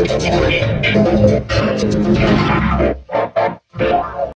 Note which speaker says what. Speaker 1: I'm sorry.